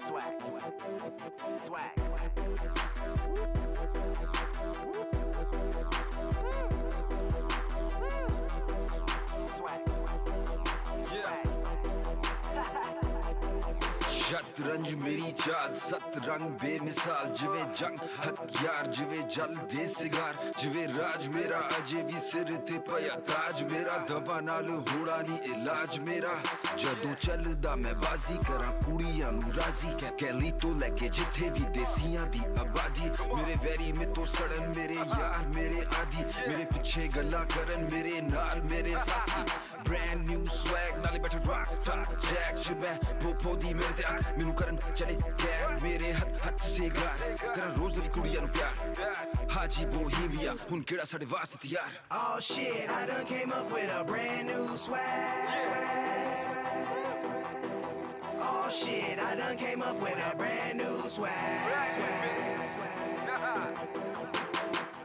Swag. Swag. Swag. शतरंज मेरी चाद सत रंग बेमिसाल, जिवे जंग, हथियार, जिवे जल, दे सिगार, जिवे राज मेरा, अजे भी सिर ते पया ताज मेरा, दवा नाल होड़ा नी इलाज मेरा। जदों चलदा मैं बाजी करा, कुड़ियाँ नु राज़ी कह कैली तो लेके जिथे भी देसियाँ दी आबादी मेरे वैरी में तो सड़न, मेरे यार, मेरे आदि। मेरे पीछे गल्ला करन, मेरे नाल, मेरे साथी। ब्रांड न्यू स्वैग नाले बैठा ड्रॉप टॉप जैक मैं पोपो दी मेरे ते ਮੈਨੂੰ ਕਰਨ ਚਲੇ ਕੈਦ ਮੇਰੇ ਹੱਥ ਹੱਥ ਸਿਗਾਰ ਕਰਾਂ ਰੋਜ਼ ਦੀ ਕੁੜੀਆਂ ਨੂੰ ਪਿਆਰ ਹਾਜੀ ਬੋਹੀਮੀਆ ਹੁਣ ਕਿਹੜਾ ਸਾਡੇ ਵਾਸਤੇ ਤਿਆਰ Oh shit, I done came up with a brand new swag. Oh shit, I done came up with a brand new swag.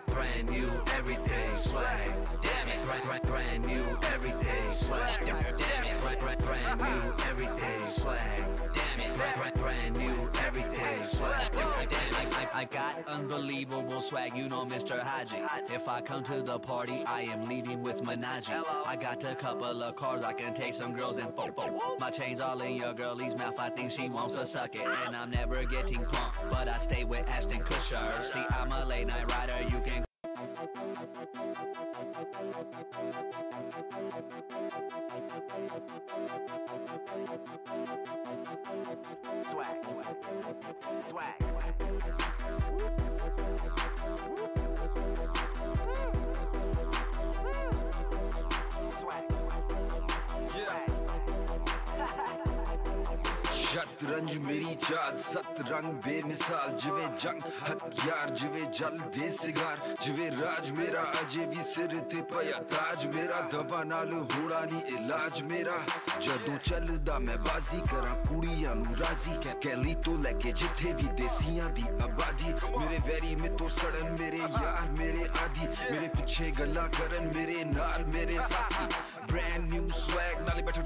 brand new everything swag. Damn it, brand, brand, brand new everything swag. Damn it, brand, brand, brand new everything swag. swag. Damn I, I, I got unbelievable swag, you know Mr. Haji. If I come to the party, I am leading with Manaji. I got a couple of cars, I can take some girls and fo fo. My chains all in your girlie's mouth, I think she wants to suck it. And I'm never getting pumped, but I stay with Ashton Kutcher. See, I'm a late night rider, you can Swag. Swag. Swag. शतरंज मेरी चाद सत रंग बेमिसाल, जिवे जंग, हथियार, जिवे जल, दे cigar, जिवे राज मेरा अजे भी सिर ते पया ताज मेरा, दवा नाल होड़ा नी इलाज मेरा। जदो चलदा मैं बाजी करा, कुड़ियाँ नु राज़ी। कह कैली तो लेके जिथे भी देसियाँ दी आबादी मेरे वैरी में तो सड़न मेरे यार, मेरे आदि। मेरे पीछे गल्ला करन मेरे नाल मेरे साथी। Brand new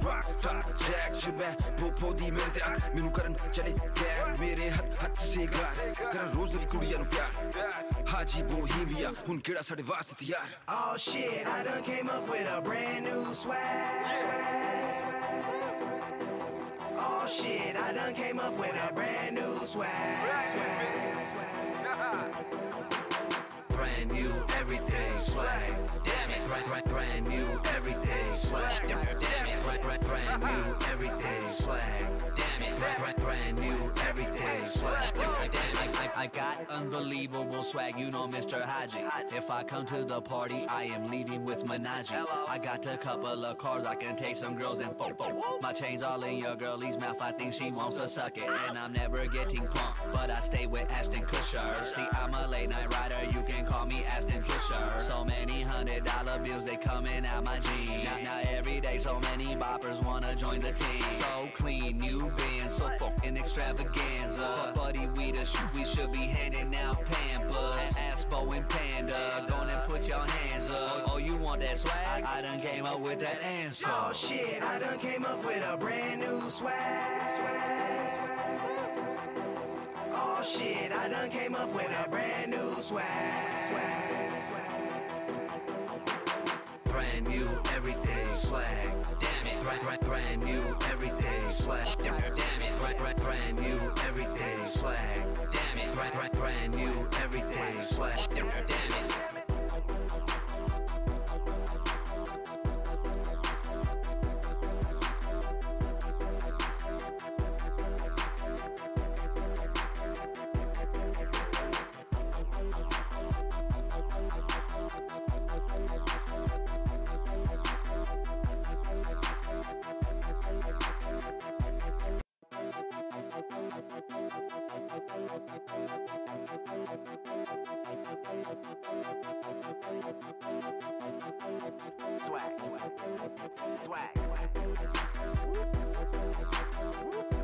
rock rock jack shubah popo di mere te aankh mainu karan chale gag mere hath hath se gaar karan roz di kudiyan nu pyar haji bohemia hun keda sade vaaste taiyar oh shit i done came up with a brand new swag oh shit i done came up with a brand new swag brand new everything swag I, got unbelievable swag, you know Mr. Haji. If I come to the party, I am leading with Manaji. I got a couple of cars, I can take some girls and fo fo. My chains all in your girlie's mouth, I think she wants to suck it. And I'm never getting pumped, but I stay with Ashton Kutcher. See, I'm a late night rider, you can call me Ashton Kutcher. So many hundred dollar bills, they coming out my jeans. Now, now every day, so many boppers wanna join the team. So clean, new band, so fucking extravaganza. But we the sh- we should be handing out pampers. Aspo and Panda, go on and put your hands up. Oh, you want that swag? I done came up with that answer. Oh shit, I done came up with a brand new swag. Oh shit, I done came up with a brand new swag. brand new everything swag. Damn it, brand, brand, brand new everything swag. Damn it, brand, brand new everything swag. Damn it, brand, brand, brand new everything swag. Damn it. Swag. Swag. Swag.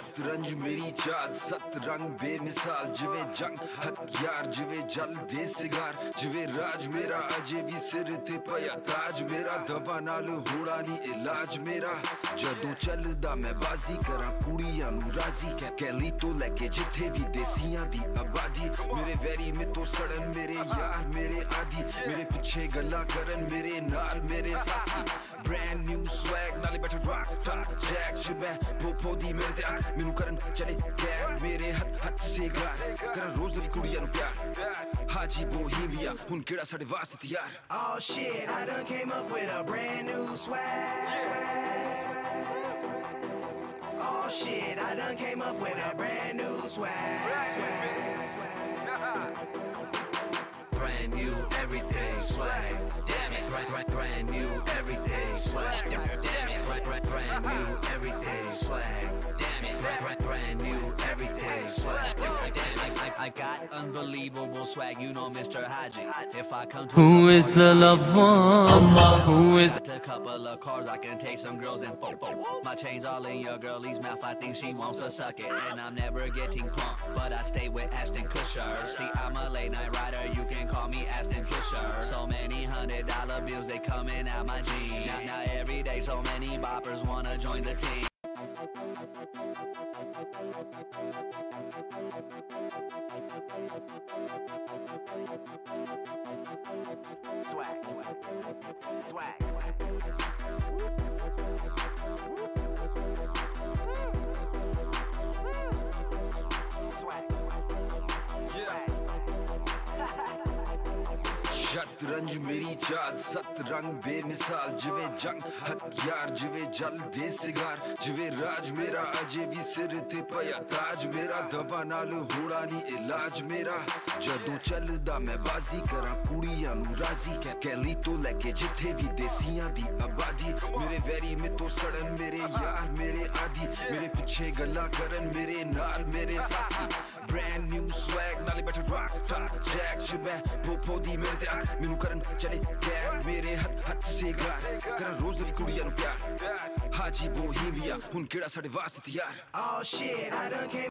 शतरंज मेरी चाल सतरंग बेमिसाल, जिवे जंग, हथियार, जिवे जल, दे cigar, जिवे राज मेरा, अजे भी सिर ते पया ताज मेरा, दवा नाल होड़ा नी इलाज मेरा। जदों चलदा मैं बाजी करा, कुड़ियाँ नु राज़ी कह कैली तो लेके जिथे भी देसियाँ दी आबादी मेरे वैरी में तो सड़न, मेरे यार, मेरे आदि। मेरे पीछे गल्ला करन, मेरे नाल, मेरे साथी। ब्रांड न्यू स्वैग नाले बैठा ड्रॉप टॉप जैक पोपो दी मेरे ते आ ਮੈਨੂੰ ਕਰਨ ਚਲੇ ਗੈਰ ਮੇਰੇ ਹੱਥ ਹੱਥ ਸੇ ਗਾਰ ਕਰਾਂ ਰੋਜ਼ ਦੀ ਕੁੜੀਆਂ ਨੂੰ ਪਿਆਰ ਹਾਜੀ ਬੋਹੀਮੀਆ ਹੁਣ ਕਿਹੜਾ ਸਾਡੇ ਵਾਸਤੇ ਤਿਆਰ Oh shit, I done came up with a brand new swag. Oh shit, I done came up with a brand new swag. Brand new everything swag. Damn it, brand, brand, brand new everything swag. Damn it, brand, brand, brand new everything swag. Damn brand, brand, brand new everything swag. Damn I, I, I got unbelievable swag, you know, Mr. Haji. If I come to Who the is party, the I loved am leaving with one? my Who is Got a couple of cars, I can take some girls and fo fo. My chains all in your girlie's mouth, I think she wants to suck it. And I'm never getting pumped, but I stay with Ashton Kutcher. See, I'm a late night rider, you can call me Ashton Kutcher. So many hundred dollar bills, they coming out my jeans. Now, now every day, so many boppers wanna join the team. Swag. Swag. Swag. शतरंज मेरी चाल, सतरंग बेमिसाल, जिवे जंग, हथियार, जिवे जल, दे cigar, जिवे राज मेरा अजेबी सिर ते पया, ताज मेरा, दवा नाल होड़ा नहीं इलाज मेरा। जदों चलदा मैं बाजी करा, कुड़ियाँ नु राज़ी कह कैली तो लेके जिथे भी देसियाँ दी आबादी मेरे वैरी में तो सड़न मेरे यार, मेरे आदि। मेरे पीछे गल्ला करन मेरे नाल मेरे साथी। ब्रांड न्यू स्वैग नाले बैठा ड्रॉप टॉप जैक मैं jack ਚ ਮੈਂ ਪੋਪੋ ਦੀ ਮੇਰੇ ਤੇ ਅੱਖ ਮੈਨੂੰ ਕਰਨ ਚਲੇ ਗੈਰ ਮੇਰੇ ਹੱਥ ਹੱਥ ਸੇ ਗਾਰ ਕਰਾਂ ਰੋਜ਼ ਦੀ ਕੁੜੀਆਂ ਨੂੰ ਪਿਆਰ ਹਾਜੀ ਬੋਹੀਮੀਆ ਹੁਣ ਕਿਹੜਾ ਸਾਡੇ ਵਾਸਤੇ ਤਿਆਰ Oh shit, I done came.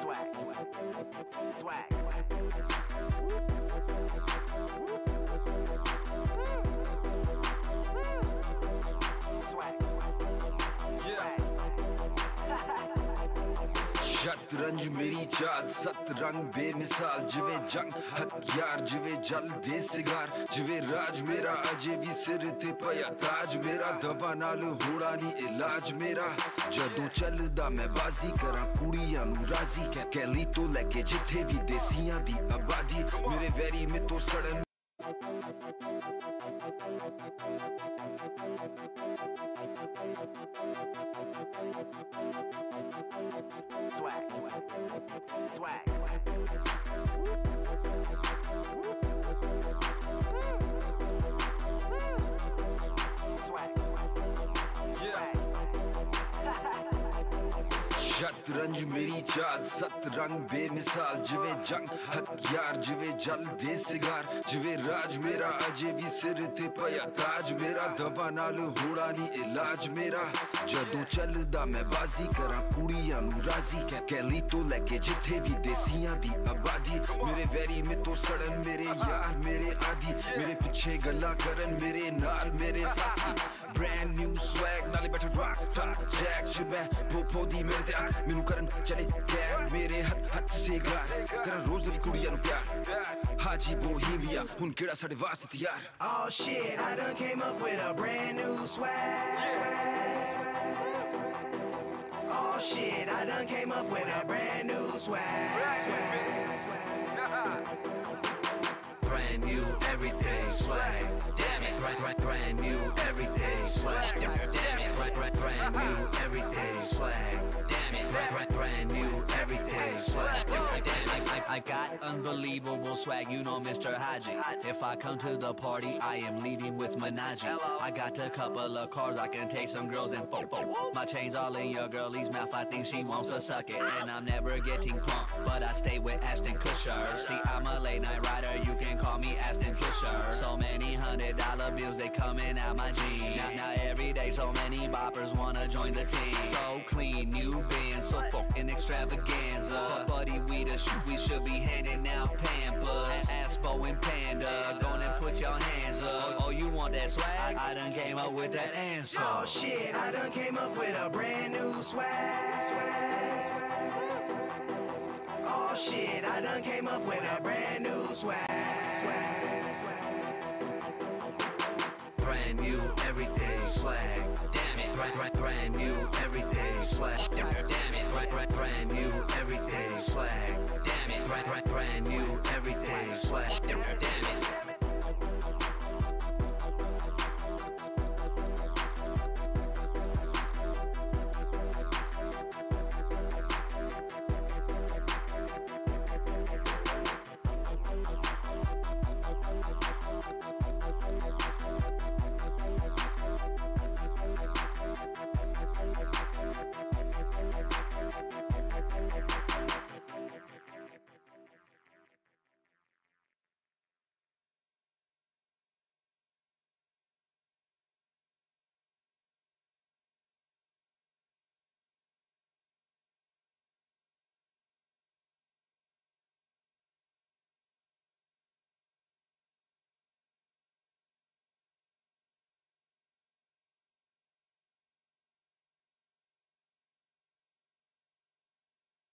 Swag. Swag. Swag. Swag. शतरंज मेरी चाल सतरंग बेमिसाल, जिवे जंग, हथियार, जिवे जल, दे सिगार, जिवे राज मेरा, अजे भी सिर ते पया ताज मेरा, दवा नाल होड़ा नी इलाज मेरा। जदो चलदा मैं बाजी करा कुड़िया नु राज़ी कैली तो लेके जिथे भी देसियाँ दी आबादी, मेरे वैरी में तो सड़न Swag, swag, swag. Woo. Woo. शतरंज मेरी चाद सत रंग बेमिसाल, जिवे जंग, हथियार, जिवे जल, दे सिगार, जिवे राज मेरा, अजे भी सिर ते पया ताज मेरा, दवा नाल होड़ा नी इलाज मेरा। जदों चलदा मैं बाजी करा, कुड़ियाँ नु राज़ी कह कैली तो लेके जिथे भी देसियाँ दी आबादी मेरे वैरी में तो सड़न मेरे यार, मेरे आदि। मेरे पीछे गल्ला करन मेरे नाल, मेरे साथी। ब्रांड न्यू स्वैग नाले बैठा ड्रॉप टॉप जैक मैं, पोपो दी मेरे ते ਮੈਨੂੰ ਕਰਨ ਚਲੇ ਗੈਰ ਮੇਰੇ ਹੱਥ ਹੱਥ ਸੇ ਗਾਰ ਕਰਾਂ ਰੋਜ਼ ਦੀ ਕੁੜੀਆਂ ਨੂੰ ਪਿਆਰ ਹਾਜੀ ਬੋਹੀਮੀਆ ਹੁਣ ਕਿਹੜਾ ਸਾਡੇ ਵਾਸਤੇ ਤਿਆਰ Oh shit, I done came up with a brand new swag. Oh shit, I done came up with a brand new swag. brand new everything swag. Damn it, brand, brand, brand new everything swag. Damn it, brand, brand, brand new everything swag. Damn it, brand, brand, brand new everything. I, got unbelievable swag, you know, Mr. Haji. If I come to the party, I am leaving with Menaji. I got a couple of cars, I can take some girls and fo fo. My chains all in your girlie's mouth, I think she wants to suck it. And I'm never getting pumped, but I stay with Ashton Kutcher. See, I'm a late night rider, you can call shirt. So many hundred dollar bills, they coming out my jeans. Now, now every day, so many boppers wanna join the team. So clean, new band, so fucking extravaganza. Buddy, we the shit, we should be handing out pampers. Aspo and Panda, go and put your hands up. Oh, you want that swag? I done came up with that answer. Oh shit, I done came up with a brand new swag. Oh shit, I done came up with a brand new swag. brand new everything swag. Damn it, brand, brand, brand new everything swag. Damn it, brand, brand, brand new everything swag.